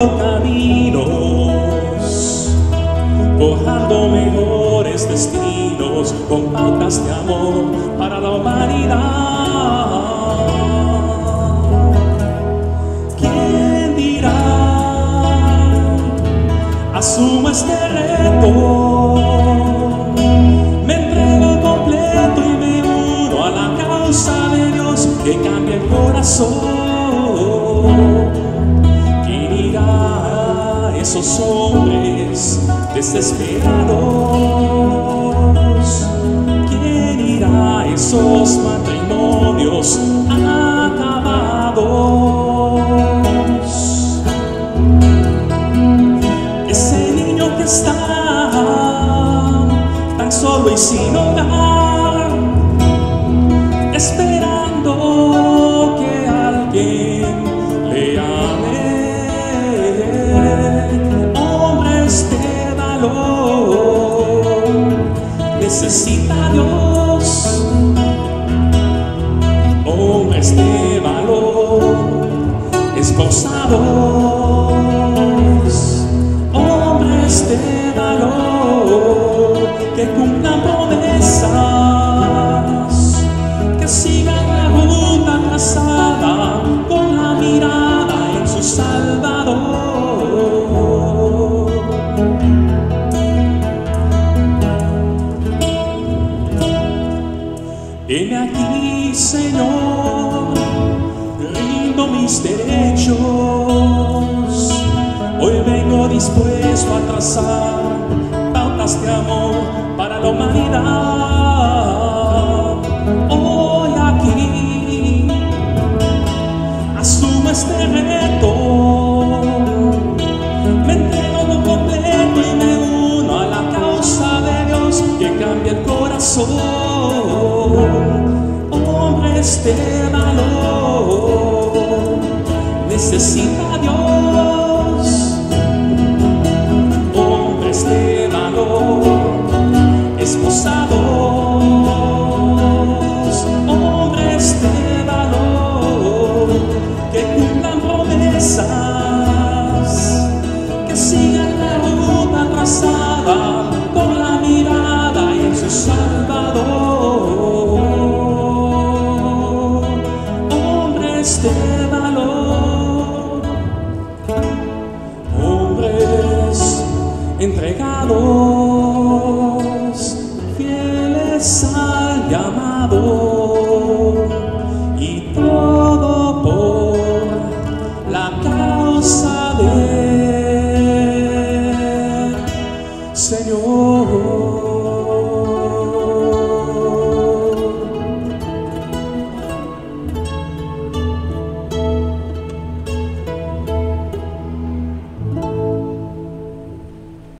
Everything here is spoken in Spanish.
caminos, forjando mejores destinos con pautas de amor para la humanidad. ¿Quién dirá? Asumo este reto, me entrego completo y me uno a la causa de Dios que cambia el corazón. ¿Quién irá a esos hombres desesperados? ¿Quién irá a esos matrimonios acabados? Ese niño que está tan solo y sin hogar, esperando Hombres de valor, que cumplan promesas que sigan la ruta trazada con la mirada en su Salvador. Heme aquí, Señor, mis derechos. Hoy vengo dispuesto a trazar pautas de amor para la humanidad. Hoy aquí asumo este reto. Me entrego por completo y me uno a la causa de Dios que cambia el corazón. Hombres de valor, necesita Dios. Hombres de valor, esposados. Hombres de valor, que cumplan promesas que sigan la ruta trazada con la mirada en su Salvador. Hombres de entregados,